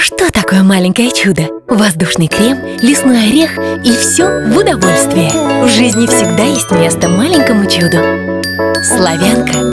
Что такое маленькое чудо? Воздушный крем, лесной орех и все в удовольствие. В жизни всегда есть место маленькому чуду. Славянка.